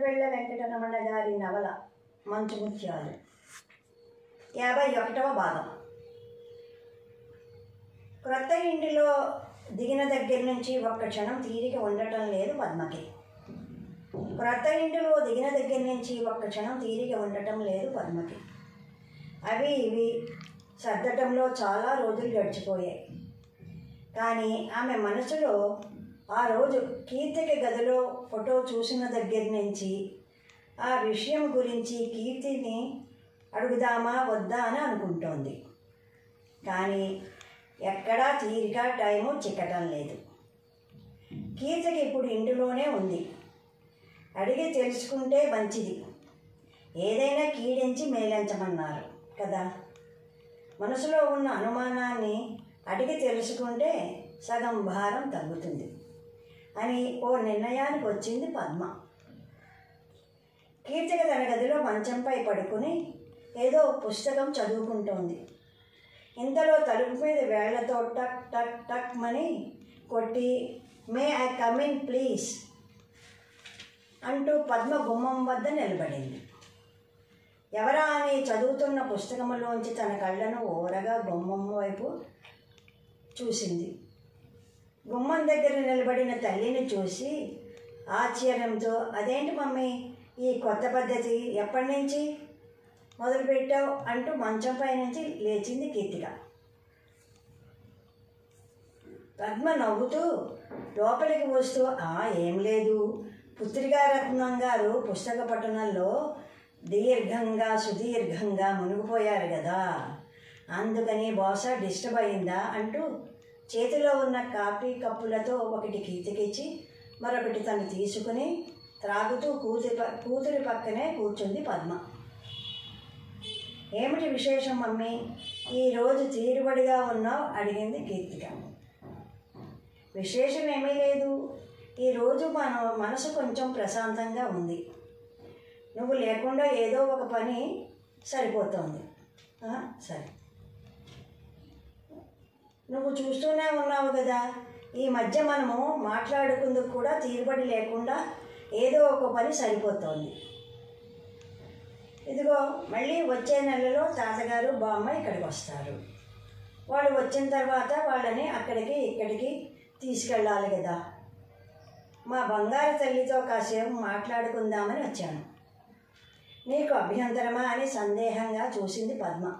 కొత్తవెళ్ళ వెంకటరమణ గారి నవల మంచు ముత్యాలు. యాభై ఒకటవ భాగం. క్రొత్త ఇంటిలో దిగిన దగ్గర నుంచి ఒక్క క్షణం తీరిక ఉండటం లేదు పద్మకి. క్రొత్త ఇంటిలో దిగిన దగ్గర నుంచి ఒక్క క్షణం తీరిక ఉండటం లేదు పద్మకి. అవి ఇవి సర్దటంలో చాలా రోజులు గడిచిపోయాయి. కానీ ఆమె మనసులో ఆ రోజు కీర్తికి గదిలో ఫోటో చూసిన దగ్గర నుంచి ఆ విషయం గురించి కీర్తిని అడుగుదామా వద్దా అని అనుకుంటోంది. కానీ ఎక్కడా తీరిక టైము చిక్కటం లేదు. కీర్తికి ఇప్పుడు ఇంటిలోనే ఉంది. అడిగి తెలుసుకుంటే మంచిది. ఏదైనా కీడించి మేలించమన్నారు కదా. మనసులో ఉన్న అనుమానాన్ని అడిగి తెలుసుకుంటే సగం భారం తగ్గుతుంది. అని ఓ నిర్ణయానికి వచ్చింది పద్మ. కీర్తిక తన గదిలో మంచంపై పడుకుని ఏదో పుస్తకం చదువుకుంటోంది. ఇంతలో తలుపు మీద వేళ్ళతో టక్ టక్ టక్ మని కొట్టి may I come in please అంటూ పద్మ గుమ్మం వద్ద నిలబడింది. ఎవరా అని చదువుతున్న పుస్తకంలోంచి తన కళ్ళను ఓరగా గుమ్మం వైపు చూసింది. గుమ్మం దగ్గర నిలబడిన తల్లిని చూసి ఆశ్చర్యంతో అదేంటి మమ్మీ ఈ కొత్త పద్ధతి ఎప్పటి నుంచి మొదలుపెట్టావు? అంటూ మంచంపై నుంచి లేచింది కీర్తిక. పద్మ నవ్వుతూ లోపలికి వస్తూ ఆ ఏం లేదు. పుత్రికా రత్నం గారు పుస్తక పఠనంలో దీర్ఘంగా సుదీర్ఘంగా మునిగిపోయారు కదా. అందుకని బహుశా డిస్టర్బ్ అయిందా? అంటూ చేతిలో ఉన్న కాఫీ కప్పులతో ఒకటి కీతికిచ్చి మరొకటి తను తీసుకుని త్రాగుతూ కూతురి ప- కూతురి పక్కనే కూర్చుంది పద్మ. ఏమిటి విశేషం మమ్మీ? ఈరోజు తీరుబడిగా ఉన్నావు? అడిగింది కీర్తిక విశేషం ఏమీ లేదు. ఈరోజు మన మనసు కొంచెం ప్రశాంతంగా ఉంది. నువ్వు లేకుండా ఏదో ఒక పని సరిపోతుంది. సరే. నువ్వు చూస్తూనే ఉన్నావు కదా. ఈ మధ్య మనము మాట్లాడుకుందుకు కూడా తీరుబడి లేకుండా ఏదో ఒక పని సరిపోతోంది. ఇదిగో మళ్ళీ వచ్చే నెలలో తాతగారు బామ్మ ఇక్కడికి వస్తారు. వాళ్ళు వచ్చిన తర్వాత వాళ్ళని అక్కడికి ఇక్కడికి తీసుకెళ్ళాలి కదా. మా బంగారు తల్లితో కాసేపు మాట్లాడుకుందామని వచ్చాను. నీకు అభ్యంతరమా అని సందేహంగా చూసింది పద్మ.